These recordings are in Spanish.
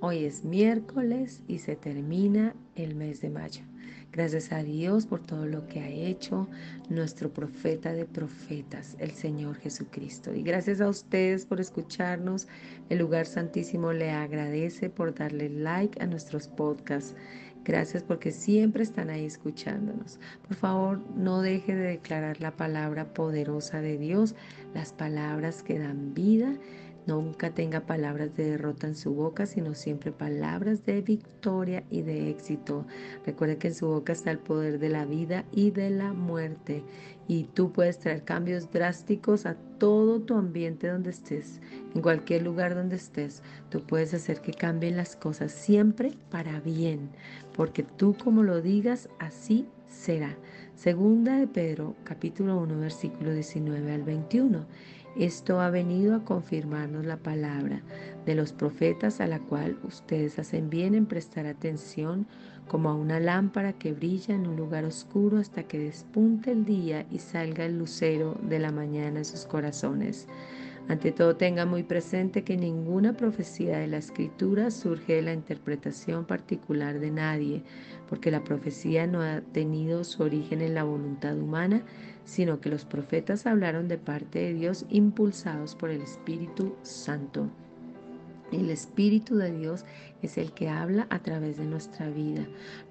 Hoy es miércoles y se termina el mes de mayo. Gracias a Dios por todo lo que ha hecho nuestro profeta de profetas, el Señor Jesucristo. Y gracias a ustedes por escucharnos. El lugar santísimo le agradece por darle like a nuestros podcasts. Gracias porque siempre están ahí escuchándonos. Por favor, no deje de declarar la palabra poderosa de Dios, las palabras que dan vida Nunca tenga palabras de derrota en su boca, sino siempre palabras de victoria y de éxito. Recuerde que en su boca está el poder de la vida y de la muerte. Y tú puedes traer cambios drásticos a todo tu ambiente donde estés, en cualquier lugar donde estés. Tú puedes hacer que cambien las cosas siempre para bien, porque tú como lo digas, así será. Segunda de Pedro, capítulo 1, versículo 19 al 21. Esto ha venido a confirmarnos la palabra de los profetas a la cual ustedes hacen bien en prestar atención como a una lámpara que brilla en un lugar oscuro hasta que despunte el día y salga el lucero de la mañana en sus corazones. Ante todo, tenga muy presente que ninguna profecía de la escritura surge de la interpretación particular de nadie, porque la profecía no ha tenido su origen en la voluntad humana, sino que los profetas hablaron de parte de Dios impulsados por el Espíritu Santo. El Espíritu de Dios es el que habla a través de nuestra vida,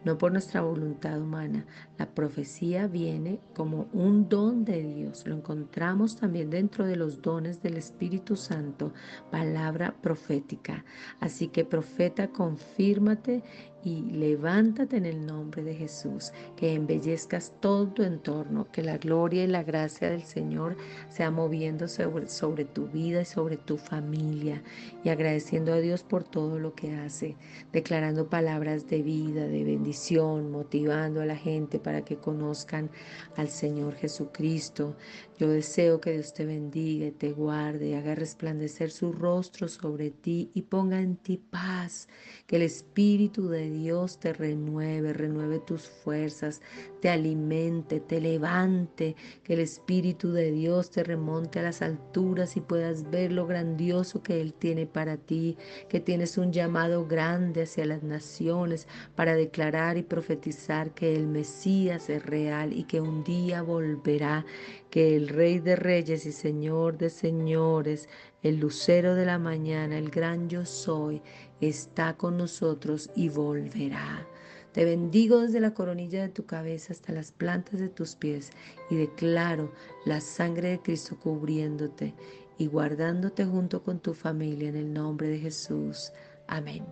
no por nuestra voluntad humana. La profecía viene como un don de Dios. Lo encontramos también dentro de los dones del Espíritu Santo, palabra profética. Así que profeta, confírmate y levántate en el nombre de Jesús, que embellezcas todo tu entorno, que la gloria y la gracia del Señor sea moviendo sobre, tu vida y sobre tu familia y agradeciendo a Dios por todo lo que hace, declarando palabras de vida, de bendición, motivando a la gente para que conozcan al Señor Jesucristo. Yo deseo que Dios te bendiga, te guarde, haga resplandecer su rostro sobre ti y ponga en ti paz, que el Espíritu de Dios Dios te renueve, renueve tus fuerzas, te alimente, te levante, que el Espíritu de Dios te remonte a las alturas y puedas ver lo grandioso que Él tiene para ti, que tienes un llamado grande hacia las naciones para declarar y profetizar que el Mesías es real y que un día volverá, que el Rey de Reyes y Señor de Señores, el lucero de la mañana, el gran yo soy, está con nosotros y volverá. Te bendigo desde la coronilla de tu cabeza hasta las plantas de tus pies y declaro la sangre de Cristo cubriéndote y guardándote junto con tu familia en el nombre de Jesús. Amén.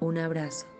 Un abrazo.